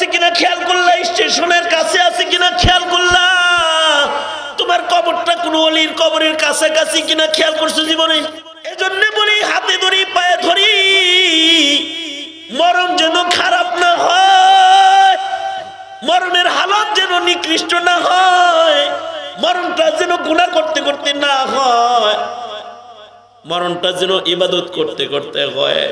আছে কিনা খেয়াল করলা? স্টেশনের কাছে আছে কিনা খেয়াল করলা? তোমার কবরটা কোন অলির কবরের কাছাকাছি কিনা খেয়াল করছ জীবনে? এজন্য বলি, হাতে ধরি, পায়ে ধরি। মরণ যেন খারাপ না হয়, মরণের হালত যেন নিকৃষ্ট না হয়, মরণটা যেন গুণা করতে করতে না হয়, মরণটা যেন ইবাদত করতে করতে হয়,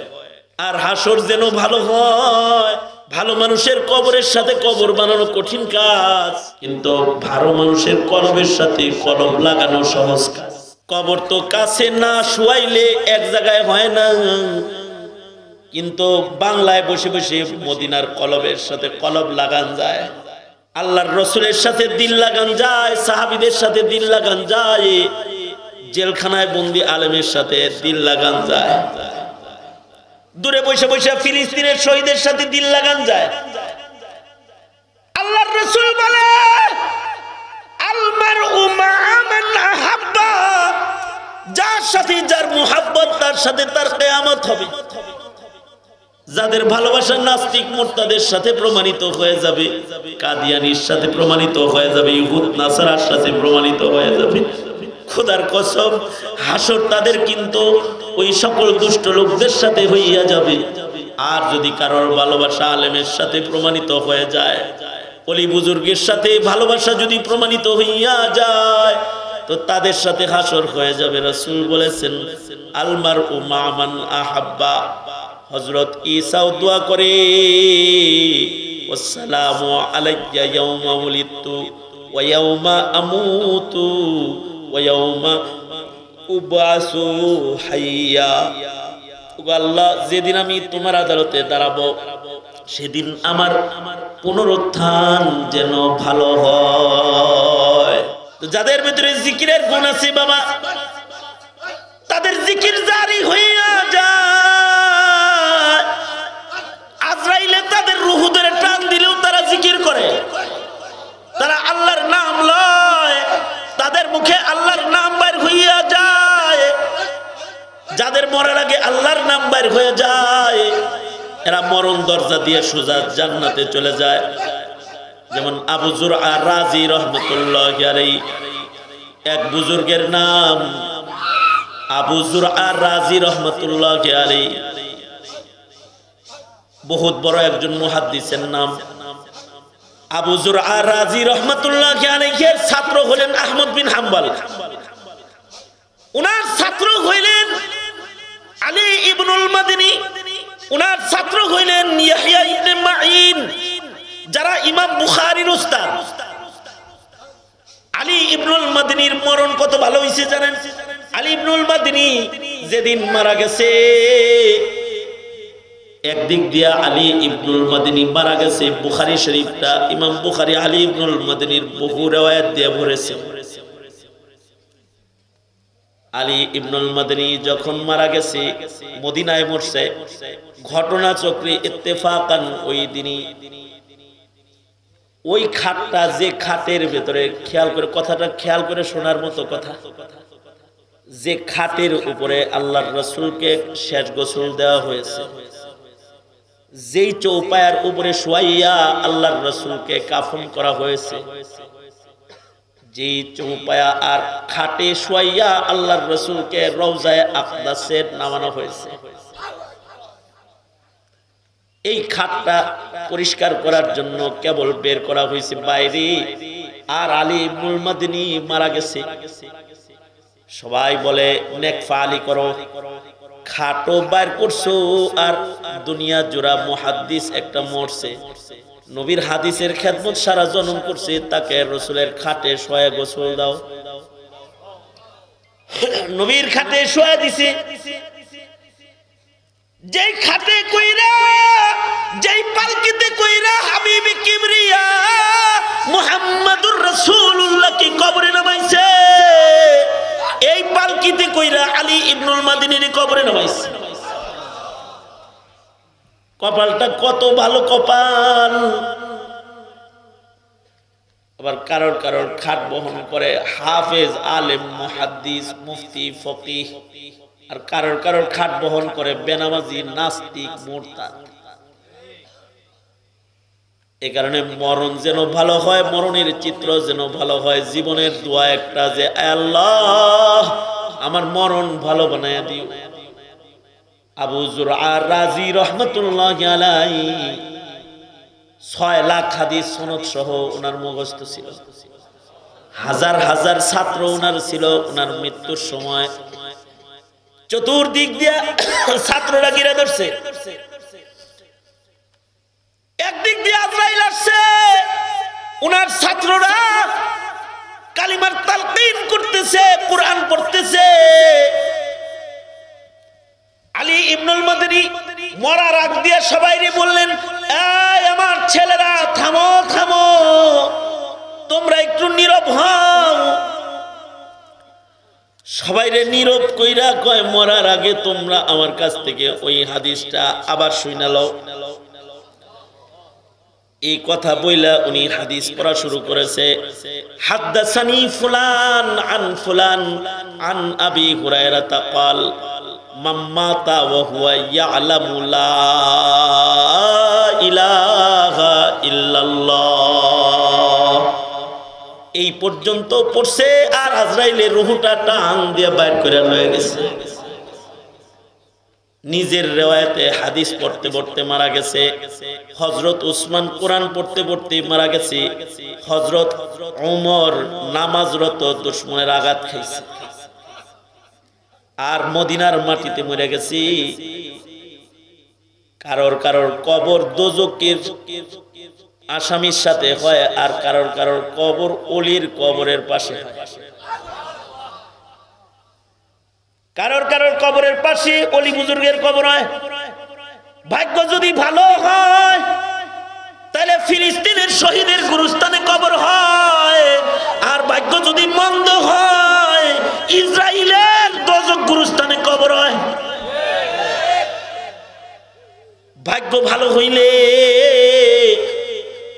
আর হাসর যেন ভালো হয়। ভালো মানুষের কবরের সাথে কবর বানানো কঠিন কাজ, কিন্তু ভালো মানুষের কলবের সাথে কলম লাগানো সহজ কাজ। কবর তো কাছে না শুয়াইলে এক জায়গায় হয় না। কিন্তু বাংলায় বসে বসে মদিনার কলবের সাথে কলব লাগান যায়। আল্লাহর রসুলের সাথে দিল লাগান যায়, সাহাবিদের সাথে দিল লাগান যায়, জেলখানায় বন্দি আলেমের সাথে দিল লাগান যায়। দূরে বসে বসে ফিলিস্তিনের শহীদের সাথে দিল লাগান যায়। আল্লাহর রসুল বলে আলমার উমা যার সাথে যার মুহাব্বত, তার সাথে তার কেয়ামত হবে। যাদের ভালোবাসা নাস্তিক, মোর্তাদের সাথে প্রমাণিত হয়ে যাবে। কাদিয়ানির সাথে প্রমাণিত হয়ে যাবে, ইহুদ, নাসারার সাথে প্রমাণিত হয়ে যাবে। খোদার কসম, হাসর তাদের কিন্তু ওই সকল দুষ্ট লোকদের সাথে হইয়া যাবে। আর যদি কারোর ভালোবাসা আলেমের সাথে প্রমাণিত হয়ে যায়, অলি বুজুর্গের সাথে ভালোবাসা যদি প্রমাণিত হইয়া যায়, তো তাদের সাথে হাসর হয়ে যাবে। রাসূল বলেছেন, আলমার ও মামান আহাব্বা। হজরত ঈসাও দোয়া করে আসসালামু আলাইয়া ইয়াউমা উলিদতু ওয়া ইয়াউমা আমুতু ওয়া ইয়াউমা উবাসু হাইয়া। আল্লাহ, যেদিন আমি তোমার আদালতে দাঁড়াবো, সেদিন আমার পুনরুত্থান যেন ভালো হয়। যাদের ভিতরে জিকিরের গুণ আছে বাবা, তাদের জিকির জারি হইয়া যায়। আজরাইলে তাদের রুহু ধরে টান দিলেও তারা জিকির করে। তারা তাদের মুখে আল্লাহর নাম বাইর হইয়া যায়। যাদের মরার আগে আল্লাহর নাম বাইর হয়ে যায়, এরা মরণ দরজা দিয়ে সোজা জান্নাতে চলে যায়। যেমন আবু জুর আর রাজি রহমতুল্লাহ এক বুজুর্গের নাম আবু জুর আর রাজি রহমতুল্লাহ বহুত বড় একজন মুহাদ্দিসের নাম। আবু জুর আর রাজি রহমতুল্লাহ আলীর ছাত্র হলেন আহমদ বিন হাম্বাল। উনার ছাত্র হইলেন আলী ইবনুল মাদিনী। উনার ছাত্র হইলেন ইয়াহিয়া ইবনে মাইন যারা ইমাম বুখারীর উস্তাদ। আলী ইবনুল মাদিনীর মরণ কত ভালো হইছে জানেন? আলী ইবনুল মাদিনী যেদিন মারা গেছে একদিক দিয়া আলী ইবনুল মাদিনী মারা গেছে, বুখারী শরীফটা ইমাম বুখারী আলী ইবনুল মাদিনীর বহু রেওয়ায়াত দিয়ে ভরেছে আলী ইবনুল মাদিনী যখন মারা গেছে, মদিনায় মরছে ঘটনা চক্রে ইত্তেফাকান ওই দিনই। ওই খাটটা যে খাটের ভেতরে, খেয়াল করে কথাটা খেয়াল করে শোনার মতো কথা। যে খাটের উপরে আল্লাহর রসুলকে শেষ গোসল দেওয়া হয়েছে। যেই চৌপায়ার উপরে শোয়াইয়া আল্লাহর রসুলকে কাফন করা হয়েছে, যেই চৌপায়া আর খাটে শোয়াইয়া আল্লাহর রসুলকে রওজায় আকদাসে নামানো হয়েছে। এই খাটটা পরিষ্কার করার জন্য কেবল বের করা হয়েছে বাইরে, আর আলী ইবনুল মাদিনী মারা গেছে। সবাই বলে নেকফা আলী করো। খাটো বাইর করছ আর দুনিয়া জোড়া মুহাদ্দিস একটা মরছে। নবীর হাদিসের খেদমত সারা জনম করছে, তাকে রসুলের খাটে শোয়া গোসল দাও। নবীর খাটে শোয়া দিছে। যেই খাটে কইরা, যেই পালকিতে কইরা হাবিবি কিবরিয়া মুহাম্মাদুর রাসূলুল্লাহ কি কবরে নামাইছে এই পালকিতে কইরা আলী ইবনুল মাদিনীর কবরে নামাইছে। কপালটা কত ভালো কপাল। আবার কারোর কারোর খাট বহন করে হাফেজ, আলেম, মুহাদ্দিস, মুফতি, ফকিহ। আর কারোর কারোর খাট বহন করে বেনামাজি, নাস্তিক, মোরতাদ। এ কারণে মরণ যেন ভালো হয়, মরণের চিত্র যেন ভালো হয়, জীবনের দোয়া একটা যে আল্লাহ, আমার মরণ ভালো বানায় দিও। আবু জুর আর রাজি রহমতুল্লাহ ছয় লাখ হাদিস সনদ সহ ওনার মুখস্থ ছিল। হাজার হাজার ছাত্র ওনার ছিল, ওনার মৃত্যুর সময়। চতুর্দিক দিয়া ছাত্ররা গিরে ধরছে। একদিক দিয়ে আজরাইল আসছে। ওনার ছাত্ররা কালিমার তালকিন করতেছে, কোরআন পড়তেছে। আলী ইবনুল মাদানী মরার আগ দিয়ে সবাইরে বললেন, এই আমার ছেলেরা, থামো থামো। তোমরা একটু নীরব হও। সবাইরে নীরব কইরা কয়, মরার আগে তোমরা আমার কাছ থেকে ওই হাদিসটা আবার শুইনা লও। এই কথা বইলা উনি হাদিস পড়া শুরু করেছে। হাদ্দাসানি ফুলান আন ফুলান আন আবি হুরায়রা তাকাল মাম্মাতা ওয়া হুয়া ইয়ালামু লা ইলাহা ইল্লাল্লাহ। এই পর্যন্ত পড়ছে আর আজরাইলের রুহুটা টান দিয়ে বাইর করে লয়ে গেছে। নিজের রেওয়ায়তে হাদিস পড়তে পড়তে মারা গেছে। হজরত উসমান কোরআন পড়তে পড়তে মারা গেছে। হজরত ওমর নামাজরত দুশ্মনের আঘাত খাইছে। আর মদিনার মাটিতে মরে গেছি। কারোর কারোর কবর দোজকের আসামির সাথে হয় আর কারোর কারোর কবর অলির কবরের পাশে হয়। কারোর কারোর কবরের পাশে অলি বুজুর্গের কবর হয় ভাগ্য যদি ভালো হয়, তাহলে ফিলিস্তিনের শহীদের গুরুস্থানে কবর হয়। আর ভাগ্য যদি মন্দ হয় ইসরায়েলের দজক গুরুস্থানে কবর হয়। ভাগ্য ভালো হইলে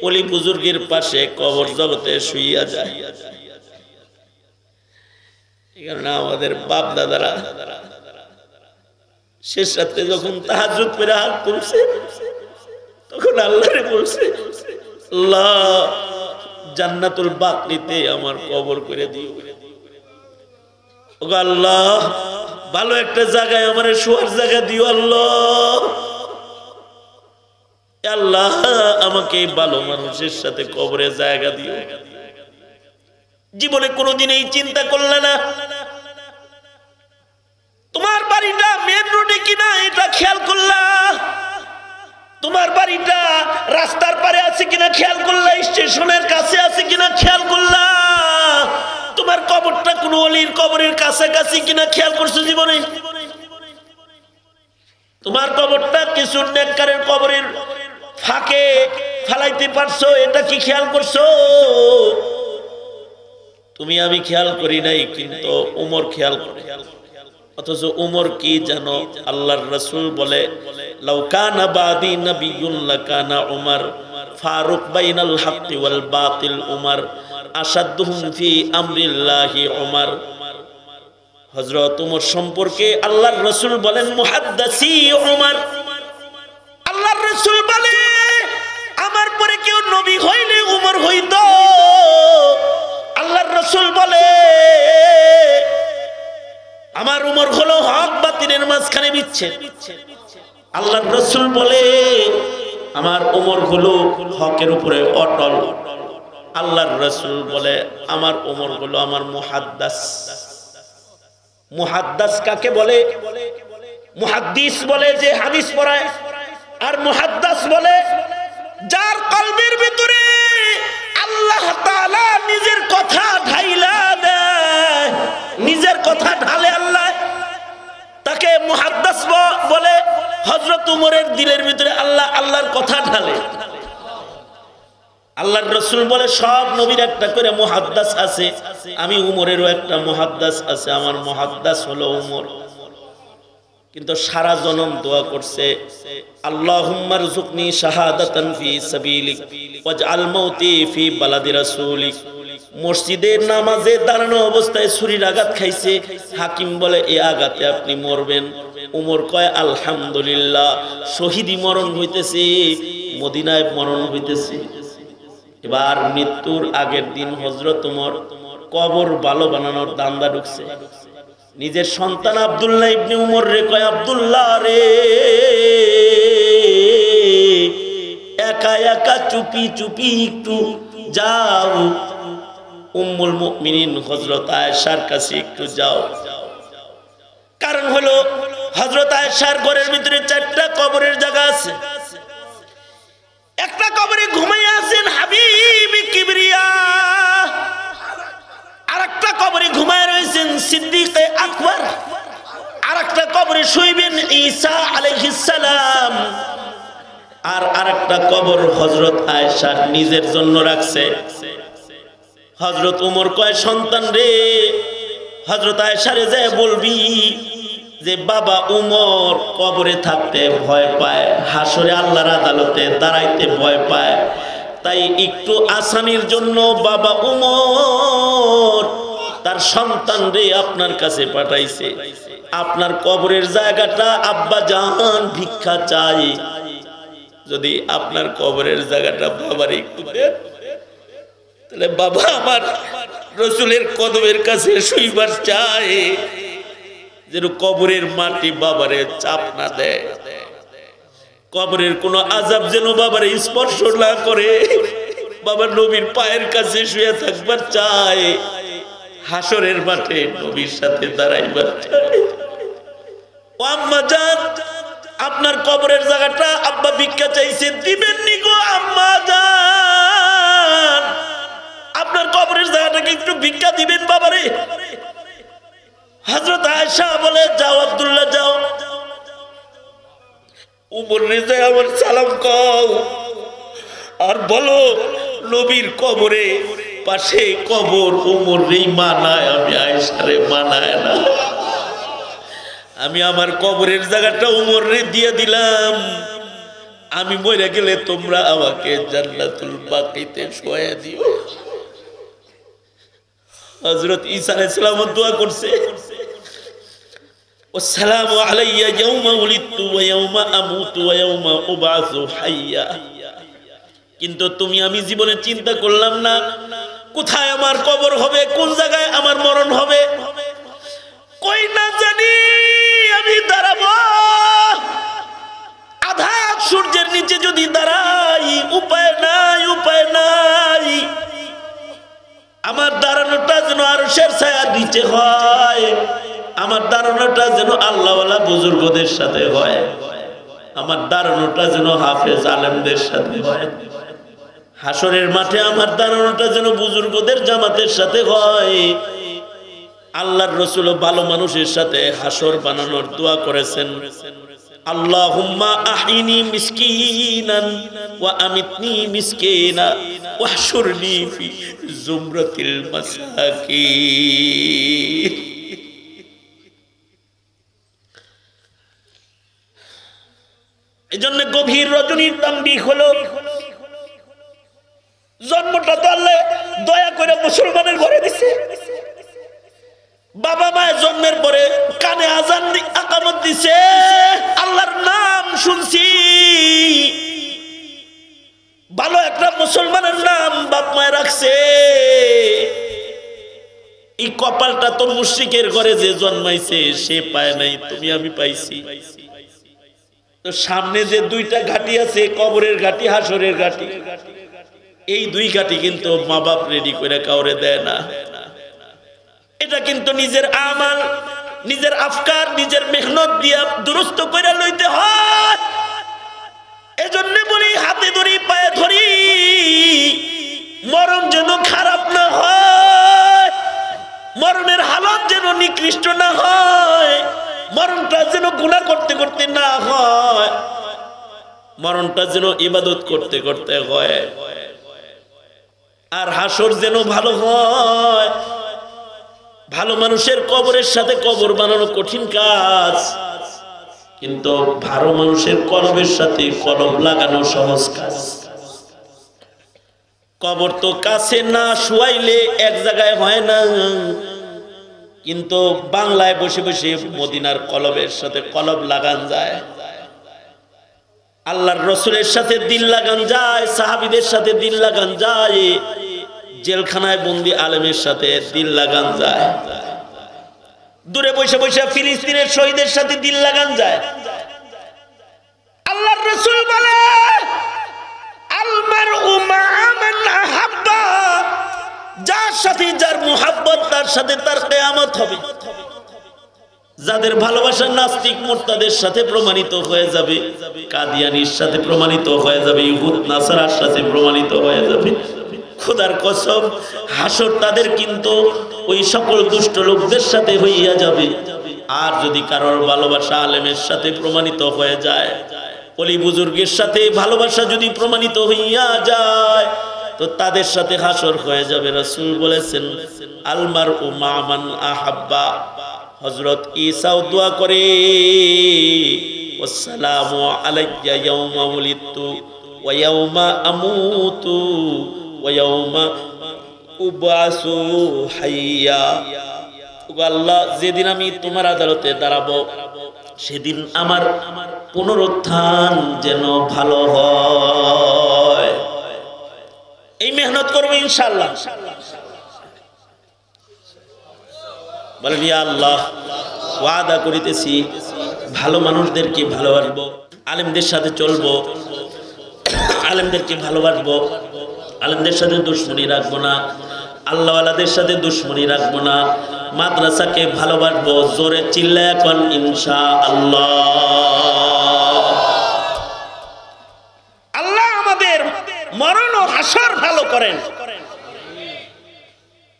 অলি বুজুর্গের পাশে কবর জগতে শুইয়া যায়। আমাদের বাপ দাদারা শেষ রাত্রে যখন করে হাত তুলছে, তখন আল্লাহরে বলছে আমার কবর করে দিও। আল্লাহ, ভালো একটা জায়গায় আমার শোয়ার জায়গা দিও আল্লাহ। আল্লাহ, আমাকে ভালো মানুষের সাথে কবরে জায়গা দিও। জীবনে কোনোদিন এই চিন্তা করলে না। তোমার বাড়িটা মেন রোডে কিনা এটা খেয়াল করলা। তোমার বাড়িটা রাস্তার পারে আছে কিনা খেয়াল করলা, স্টেশনের কাছে আছে কিনা খেয়াল করলা। তোমার কবরটা কোন অলির কবরের কাছাকাছি কিনা খেয়াল করছ জীবনে? তোমার কবরটা কিছু নেককারের কবরের ফাঁকে ফালাইতে পারছ, এটা কি খেয়াল করছ? তুমি আমি খেয়াল করি নাই, কিন্তু উমর খেয়াল করে। অথচ উমর কি জানো আল্লাহর রসুল বলে লাউকানা ফারুক বাইনাল হাক্কি ওয়াল বাতিল উমর আসাদুহুম ফি আমরিল্লাহি উমর। হযরত উমর সম্পর্কে আল্লাহর রসুল বলেন, মুহাদ্দাসি উমর। আল্লাহর রসুল বলে, আমার পরে কেউ নবী হইলে উমর হইতো। আল্লাহর রসুল বলে, আমার উমর হলো হক বাতিলের মাঝখানে বিচ্ছেদ। আল্লাহর রসুল বলে, আমার উমর হলো হকের উপরে অটল। আল্লাহর রসুল বলে, আমার উমর হলো আমার মুহাদ্দাস। মুহাদ্দাস কাকে বলে? মুহাদ্দিস বলে যে হাদিস পড়ায়, আর মুহাদ্দাস বলে, যার কলবের ভিতরে আল্লাহ তাআলা নিজের কথা ঢাইলা দেয়। নিজের কথা ঢালে আল্লাহ তাকে মুহাদ্দাস বলে, হযরত উমরের দিলের ভিতরে আল্লাহ আল্লাহর কথা ঢালে। আল্লাহর রসুল বলে, সব নবীর একটা করে মুহাদ্দাস আছে, আমি উমরেরও একটা মুহাদ্দাস আছে, আমার মুহাদ্দাস হলো উমর। কিন্তু সারা জনম দোয়া করছে আল্লাহুম্মার জুকনি শাহাদাতান ফি সাবিলিক, ওয়াজআল মাউতি ফি বালাদি রাসূলিক। মসজিদের নামাজে দাঁড়ানো অবস্থায় ছুরির আঘাত খাইছে। হাকিম বলে এই আঘাতে আপনি মরবেন। উমর কয়, আলহামদুলিল্লাহ শহীদি মরণ হইতেছে, মদিনায় মরণ হইতেছে। এবার মৃত্যুর আগের দিন হজরত উমর কবর ভালো বানানোর দান্দা ঢুকছে। নিজের সন্তান আব্দুল্লাহ ইবনে উমর রে, কয়, আব্দুল্লাহ রে, একা একা চুপি চুপি একটু যাও। উম্মুল মুমিনিন হযরত আয়েশার কাছে একটু যাও। কারণ হলো, হযরত আয়েশার ঘরের ভিতরে চারটা কবরের জায়গা আছে। একটা কবরে ঘুমাইয়া আছেন হাবিবি কিবরিয়া। একটা কবরে ঘুমায় রয়েছেন সিদ্দিকে আকবর। আর একটা কবরে শুইবেন ঈসা আলাইহিস সালাম। আর আরেকটা কবর হজরত আয়েশা নিজের জন্য রাখছে। হযরত উমর কয়, সন্তান রে হজরত আয়েশা রে যায় বলবি যে বাবা উমর কবরে থাকতে ভয় পায়, হাসরে আল্লাহর আদালতে দাঁড়াইতে ভয় পায়, তাই একটু আসানির জন্য বাবা উমর তার সন্তান রে আপনার কাছে পাঠাইছে। আপনার কবরের জায়গাটা আব্বা জাহান ভিক্ষা চাই যদি আপনার কবরের জায়গাটা বাবার একটু তাহলে বাবা আমার রসুলের কদমের কাছে শুইবার চায়। যেন কবরের মাটি বাবারে চাপ না দেয়। কবরের কোন আজাব যেন বাবারে স্পর্শ না করে। বাবার নবীর পায়ের কাছে শুয়ে থাকবার চায়। হাসরের মাঠে নবীর সাথে দাঁড়াইবার ও আম্মা জান আপনার কবরের জায়গাটা আব্বা ভিক্ষা চাইছে দিবেন নি গো আম্মা জান আপনার কবরের জায়গাটাকে একটু ভিক্ষা দিবেন বাবারে। হজরত আয়সা বলে, যাও আব্দুল্লাহ, যাও। উপর রেজে আমার সালাম কও। আর বলো, নবীর কবরে পাশে কবর উমর রেই মানায় আমি আয়সারে মানায় না আমি আমার কবরের জায়গাটা উমর রে দিয়ে দিলাম আমি মরে গেলে তোমরা আমাকে জান্নাতুল বাকিতে শোয়া দিও হযরত ঈসা আলাইহিস সালাম দোয়া করছে والسلام علي يوم ولدت ويوم اموت ويوم ابعث حيا কিন্তু তুমি আমি জীবনে চিন্তা করলাম না কোথায় আমার কবর হবে? কোন জায়গায় আমার মরণ হবে? কই না জানি, আমি দাঁড়াবো। আধা সূর্যের নিচে যদি দাঁড়াই, উপায় নাই উপায় নাই। আমার দাঁড়ানোটা যেন আরও শের ছায়ার নিচে হয়। আমার দাঁড়ানোটা যেন আল্লাহওয়ালা বুজুর্গদের সাথে হয়। আমার দাঁড়ানোটা যেন হাফেজ আলেমদের সাথে হয়। হাসরের মাঠে আমার দাঁড়ানোটা যেন বুজুর্গদের জামাতের সাথে হয়। আল্লাহর রসুল ভালো মানুষের সাথে হাসর বানানোর দোয়া করেছেন। এজন্য গভীর রজনীর তাম্বি হলো জন্মটা তো আল্লাহ দয়া করে মুসলমানের ঘরে দিছে। বাবা মায়ের জন্মের পরে কানে আজান আকামত দিছে। আল্লাহর নাম শুনছি। ভালো একটা মুসলমানের নাম বাপ মায় রাখছে। এই কপালটা তো মুশরিকের ঘরে যে জন্মাইছে, সে পায় নাই, তুমি আমি পাইছি। সামনে যে দুইটা ঘাটি আছে, কবরের ঘাটি, হাসরের ঘাটি। এই দুই ঘাটি কিন্তু মা বাপ রেডি করে কাউরে দেয় না। এটা কিন্তু নিজের আমাল, নিজের আফকার, নিজের মেহনত দিয়া দুরস্ত করে লইতে হয়। এজন্য বলি হাতে ধরি, পায়ে ধরি যেন খারাপ না হয়, মরণের হালত যেন নিকৃষ্ট না হয়, মরণটা যেন গুণা করতে করতে না হয়, মরণটা যেন ইবাদত করতে করতে হয়। আর হাসর যেন ভালো হয়। ভালো মানুষের কবরের সাথে কবর বানানো কঠিন কাজ। কিন্তু ভালো মানুষের কলমের সাথে কলম লাগানো সহজ কাজ। কবর তো কাছে না শুয়াইলে এক জায়গায় হয় না। কিন্তু বাংলায় বসে বসে মদিনার কলবের সাথে কলব লাগান যায়। আল্লাহর রসুলের সাথে দিল লাগান যায়, সাহাবিদের সাথে দিল লাগান যায়। জেলখানায় বন্দি আলেমের সাথে দিল লাগান যায়। দূরে বসে বসে ফিলিস্তিনের শহীদের সাথে দিল লাগান যায়। আল্লাহর রসুল বলে আলমার উমা আহাব্বা। যার সাথে যার মুহাব্বত, তার সাথে তার কেয়ামত হবে। যাদের ভালোবাসা নাস্তিক মোর্তাদের সাথে প্রমাণিত হয়ে যাবে, কাদিয়ানির সাথে প্রমাণিত হয়ে যাবে, ইহুদ, নাসারার সাথে প্রমাণিত হয়ে যাবে। খোদার কসম, হাসর তাদের কিন্তু ওই সকল দুষ্ট লোকদের সাথে হইয়া যাবে। আর যদি কারোর ভালোবাসা আলেমের সাথে প্রমাণিত হয়ে যায়, অলি বুজুর্গের সাথে ভালোবাসা যদি প্রমাণিত হইয়া যায়, তো তাদের সাথে হাসর হয়ে যাবে। রাসূল বলেছেন আলমার ও মামান আহাব্বা। হজরত ঈসাও দোয়া করে আসসালামু আলাইয়া ইয়াউমা উলিদতু ওয়া ইয়াউমা আমুতু। যেদিন আমি তোমার আদালতে দাঁড়াবো, সেদিন আমার পুনরুত্থান যেন ভালো এই মেহনত করব ইনশাল্লাহ বলেন আল্লাহ, ওয়াদা করিতেছি, ভালো মানুষদেরকে ভালোবাসবো, আলেমদের সাথে চলবো আলেমদেরকে ভালোবাসবো। আলেমদের সাথে দুশ্মনী রাখব না। আল্লাহওয়ালাদের সাথে দুশ্মনী রাখব না। মাদ্রাসাকে ভালোবাসবো, জোরে চিল্লা এখন ইনশা আল্লাহ আল্লাহ আমাদের মরণ ও ভালো করেন।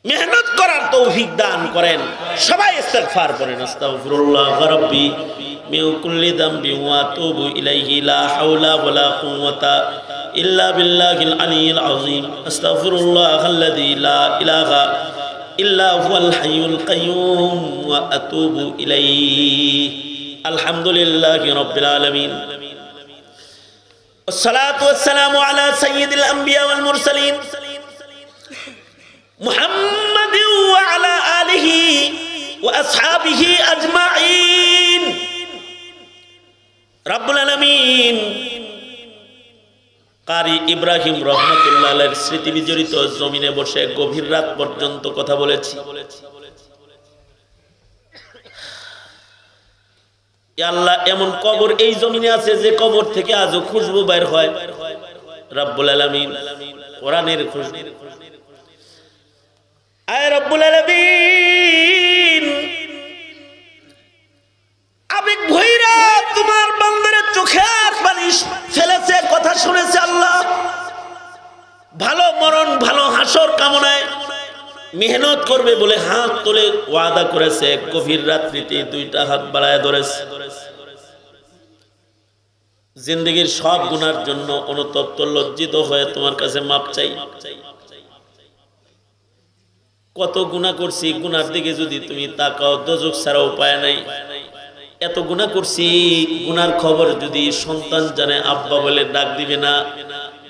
মেহনত করার তৌফিক দান করেন। সবাই ইস্তেগফার করেন। আস্তাগফিরুল্লাহ রাব্বি কুল্লি যামবি ওয়া আতুবু ইলাইহি, লা হাওলা ওয়ালা কুওয়াতা إلا بالله العلي العظيم. أستغفر الله الذي لا إله إلا هو الحي القيوم وأتوب إليه. الحمد لله رب العالمين. والصلاة والسلام على سيد الأنبياء والمرسلين محمد وعلى آله وأصحابه أجمعين. رب العالمين. কারি ইব্রাহিম রহমতুল্লাহ স্মৃতি বিজড়িত জমিনে বসে গভীর রাত পর্যন্ত কথা বলেছি। আল্লাহ এমন কবর এই জমিনে আছে যে কবর থেকে আজও খুশবু বাইর হয়। রব্বুল কোরআনের আয় রব্বুল আলামিন, আবেগ চোখের পানি ফেলেছে, কথা শুনেছে আল্লাহ। ভালো মরণ, ভালো হাসর কামনায় মেহনত করবে বলে হাত তুলে ওয়াদা করেছে। গভীর রাত্রিতে দুইটা হাত বাড়ায় ধরেছে। জিন্দগির সব গুনার জন্য অনুতপ্ত, লজ্জিত হয়ে তোমার কাছে মাপ চাই। কত গুণা করছি, গুনার দিকে যদি তুমি তাকাও দোজক ছাড়া উপায় নাই। এত গুণা করছি, গুনার খবর যদি সন্তান জানে, আব্বা বলে, ডাক দিবে না।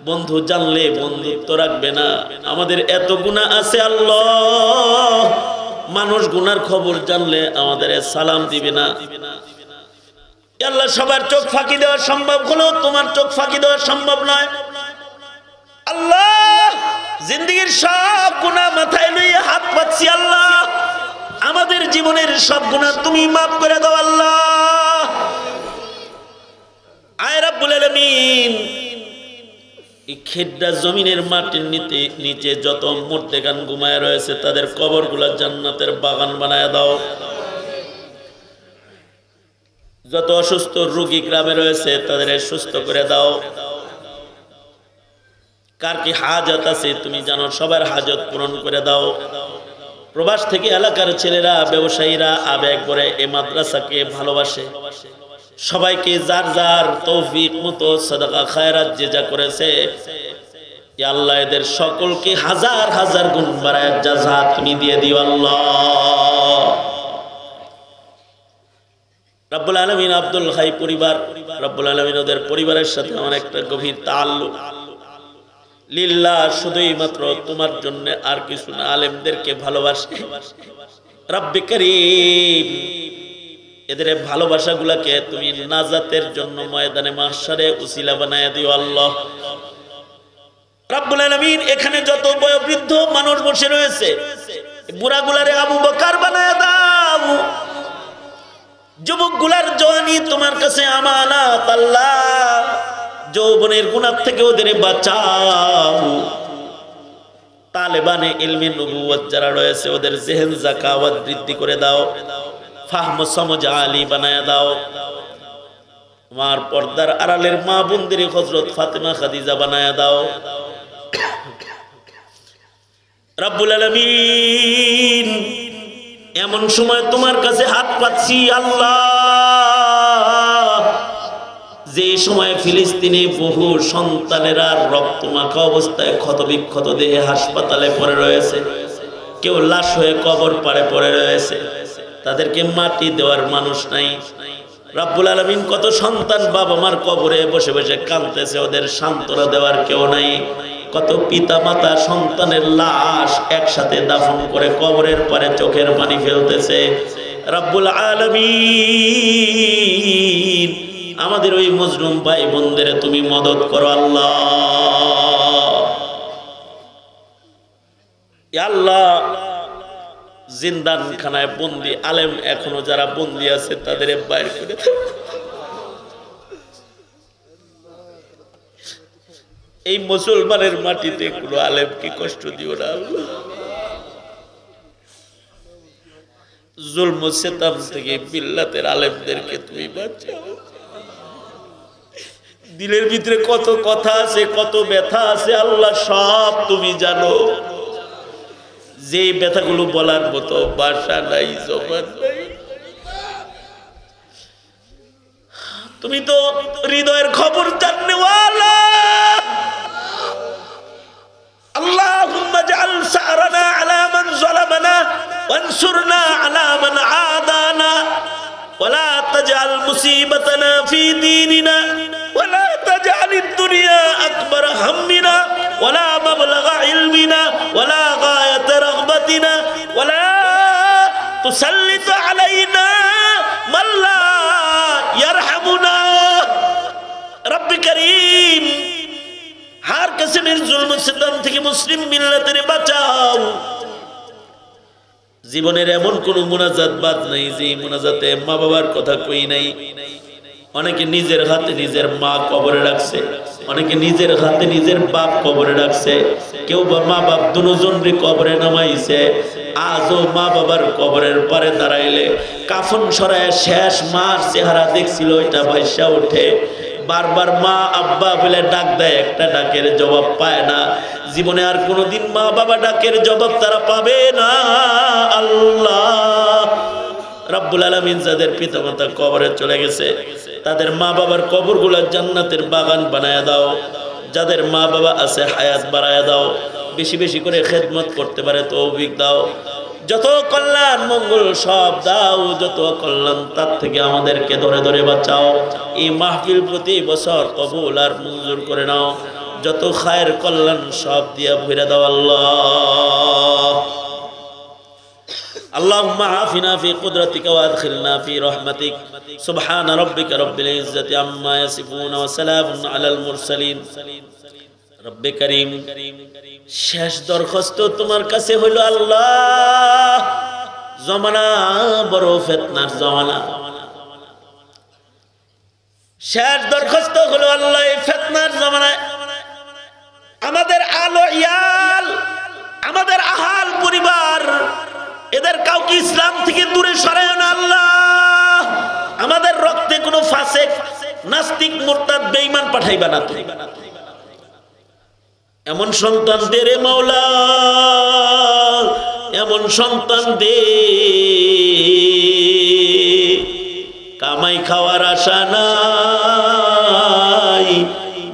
বন্ধু জানলে বন্ধুত্ব রাখবে না। আমাদের এত গুণা আছে আল্লাহ। মানুষ গুনার খবর জানলে আমাদের সালাম দিবে না। আল্লাহ, সবার চোখ ফাঁকি দেওয়া সম্ভব হলো, তোমার চোখ ফাঁকি দেওয়া সম্ভব নয়। আল্লাহ, জিন্দগির সব গুণা মাথায় লইয়ে হাত পাচ্ছি আল্লাহ। আমাদের জীবনের সব গুণা তুমি মাফ করে দাও আল্লাহ। জমিনের মাটির নিতে নিচে যত মূর্তে গান ঘুমায় রয়েছে, তাদের জান্নাতের বাগান বানায় দাও। যত অসুস্থ রোগী গ্রামে রয়েছে, তাদের সুস্থ করে দাও। কার কি হাজত আছে তুমি জানো? সবার হাজত পূরণ করে দাও। প্রবাস থেকে এলাকার ছেলেরা, ব্যবসায়ীরা আবেগ করে এ মাদ্রাসাকে ভালোবাসে। সবাইকে যার যার তৌফিক মতো সাদাকা খায়রাত যে যা করেছে আল্লাহ এদের সকলকে হাজার হাজার গুণ বাড়ায় তুমি দিয়ে দিও আল্লাহ। আলামিন আব্দুল হাই পরিবার, রাব্বুল আলামিন ওদের পরিবারের সাথে আমার একটা গভীর তাল্লুক। লিল্লাহ শুধুই মাত্র তোমার জন্য আর কিছু না। আলেমদেরকে ভালোবাসে। রাব্বে করিম, এদের ভালোবাসাগুলাকে তুমি নাজাতের জন্য ময়দানে মাসারে উসিলা বানায় দিও আল্লাহ। রাব্বুল আলামিন, এখানে যত বয়োবৃদ্ধ মানুষ বসে রয়েছে বুড়াগুলারে আবু বকার বানায় দাও। যুবকগুলার জওয়ানি তোমার কাছে আমানত, আল্লাহ। যৌবনের গুণার থেকে ওদের বাঁচাও। তালেবানে ইলমি নবুয়ত যারা রয়েছে, ওদের জেহেন জাকাওয়াত বৃদ্ধি করে দাও, ফাহম সমজ আলী বানায় দাও। আমার পর্দার আড়ালের মা বন্দির হজরত ফাতেমা খাদিজা বানায় দাও। রাব্বুল আলামিন, এমন সময় তোমার কাছে হাত পাচ্ছি, আল্লাহ। যে সময় ফিলিস্তিনে বহু সন্তানেরা রক্তমাখা অবস্থায় ক্ষতবিক্ষত দেহে হাসপাতালে পড়ে রয়েছে, কেউ লাশ হয়ে কবর পাড়ে পড়ে রয়েছে, তাদেরকে মাটি দেওয়ার মানুষ নাই। রাব্বুল আলমিন কত সন্তান বাবা মার কবরে বসে বসে কাঁদতেছে, ওদের সান্ত্বনা দেওয়ার কেউ নাই। কত পিতা মাতা সন্তানের লাশ একসাথে দাফন করে কবরের পরে চোখের পানি ফেলতেছে। রাব্বুল আলমিন আমাদের ওই মজলুম ভাই বোনদের তুমি মদত করো আল্লাহ। আল্লাহ জিন্দান খানায় বন্দি আলেম এখনও যারা বন্দি আছে তাদের বাইর করে এই মুসলমানের মাটিতে কোনো আলেমকে কষ্ট দিও না আল্লাহ। জুলম সেতাম থেকে বিল্লাতের আলেমদেরকে তুমি বাঁচাও। দিলের ভিতরে কত কথা আছে কত ব্যথা আছে আল্লাহ সব তুমি জানো যে ব্যথাগুলো বলার মতো বাসা নাই জবান নাই তুমি তো হৃদয়ের খবর জাননেওয়ালা اللهم اجعل سعرنا على من ظلمنا وانصرنا على من عادانا ولا تجعل مصيبتنا في ديننا ولا تجعل الدنيا أكبر همنا ولا مبلغ علمنا ولا غاية رغبتنا ولا تسلط علينا من لا يرحمنا رب كريم হার কাসেমের জুলম সিদ্ধান্ত থেকে মুসলিম মিল্লাতের বাঁচাও জীবনের এমন কোন মোনাজাত বাদ নাই যে মোনাজাতে মা বাবার কথা কই নাই অনেকে নিজের হাতে নিজের মা কবরে রাখছে, অনেকে নিজের হাতে নিজের বাপ কবরে রাখছে, কেউ বা মা বাপ দুজনরে কবরে নামাইছে, আজও মা বাবার কবরের পারে দাঁড়াইলে কাফন সরায় শেষ মার চেহারা দেখছিল, এটা ভাইসা ওঠে। বারবার মা, আব্বা বলে ডাক দেয়, একটা ডাকের জবাব পায় না। জীবনে আর কোনোদিন মা বাবা ডাকের জবাব তারা পাবে না। আল্লাহ রাব্বুল আলমিন যাদের পিতামাতা কবরে চলে গেছে, তাদের মা বাবার কবরগুলো জান্নাতের বাগান বানায় দাও। যাদের মা বাবা আছে, হায়াত বাড়ায় দাও। বেশি বেশি করে খেদমত করতে পারে, তৌফিক দাও। যত কল্যাণ, মঙ্গল সব দাও, যত কল্যাণ তার থেকে আমাদেরকে ধরে ধরে বাঁচাও। এই মাহফিল প্রতি বছর কবুল আর মঞ্জুর করে নাও। যত খায়ের কল্যাণ সব দিয়া ভরে দাও, আল্লাহ। اللهم عافنا في قدرتك وادخلنا في رحمتك سبحان ربك رب العزة عما يصفون وسلام على المرسلين رب كريم শেষ দরখাস্ত তোমার কাছে হইল আল্লাহ জমানা বড় ফেতনার জমানা শেষ দরখাস্ত হলো এমন সন্তান দে রে মাওলা, এমন সন্তান দে কামাই খাওয়ার আশা নাই,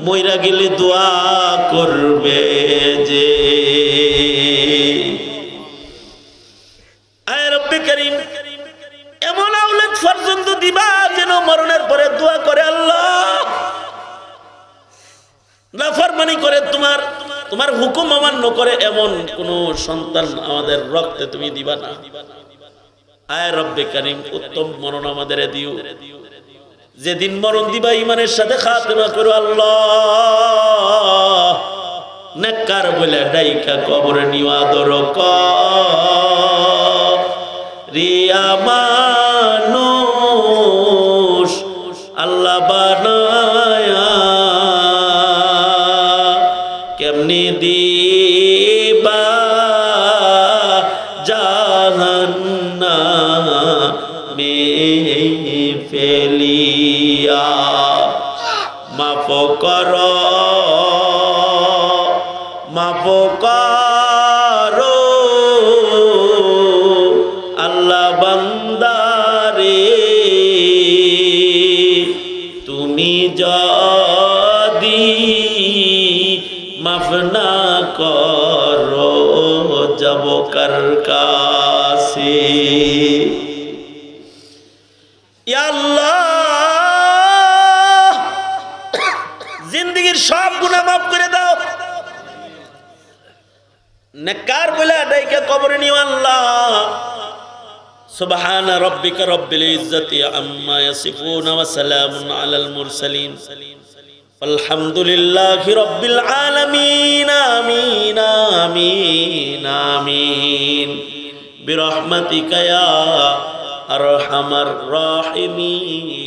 মইরা গেলে দোয়া করবে যে। এমন আউলাদ পর্যন্ত দিবা যেন মরণের পরে দোয়া করে আল্লাহ। নাফরমানি করে তোমার তোমার হুকুম অমান্য করে এমন কোন সন্তান আমাদের রক্তে তুমি দিবা না। আয় রব্বে কারিম, উত্তম মরণ আমাদের দিও। যেদিন মরণ দিবা ইমানের সাথে খাতেমা করো, আল্লাহ। নেককার বলে ডাইকা কবরে নিওয়া দর রিয়া মানুষ বান্দারে তুমি যদি মাফ না করো যাব কার কাছে? سبحان ربك رب العزة عما يصفون وسلام على المرسلين والحمد لله رب العالمين آمين آمين آمين برحمتك يا أرحم الراحمين